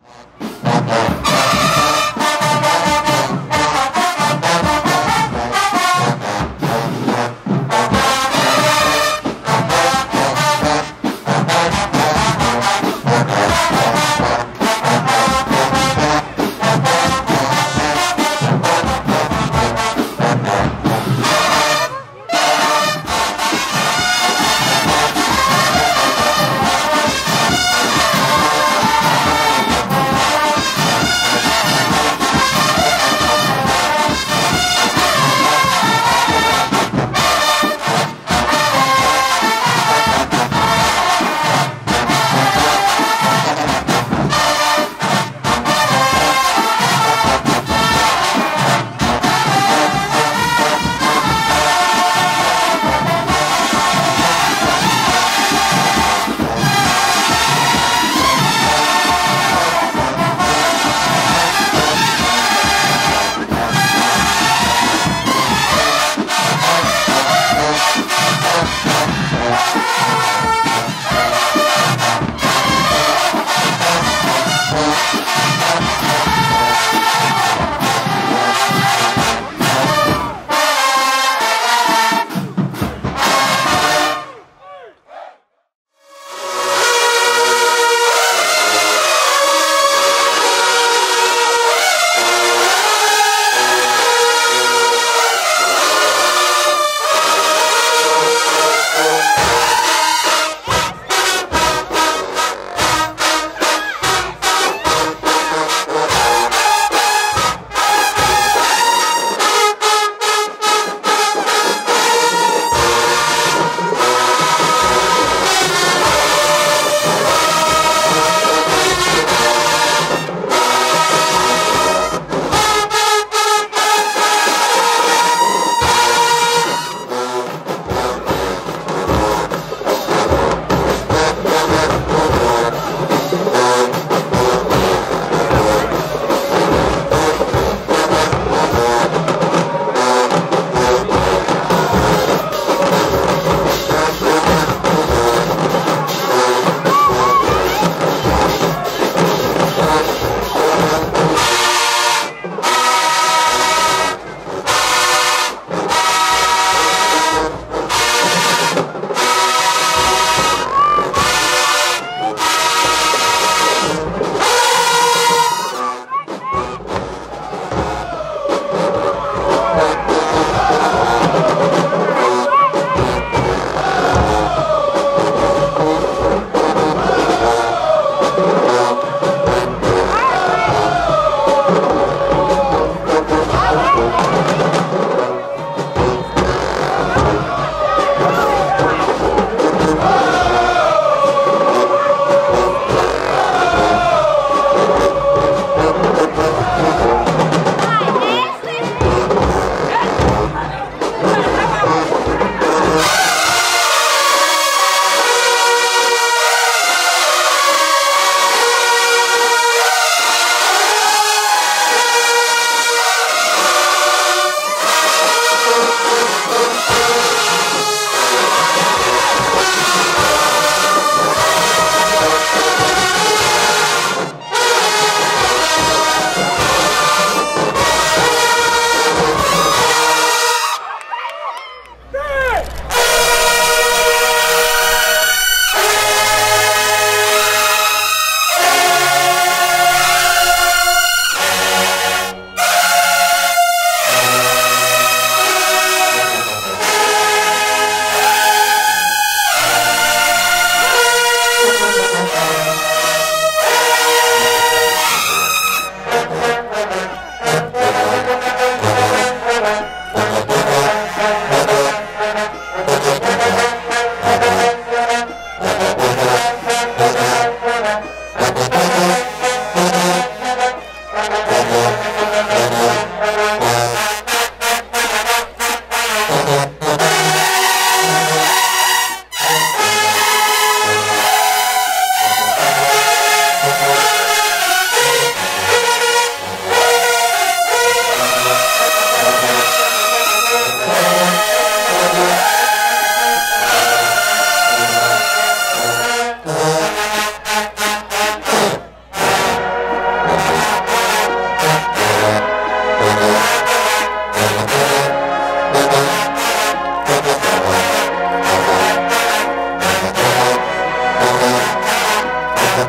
Bye.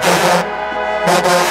bye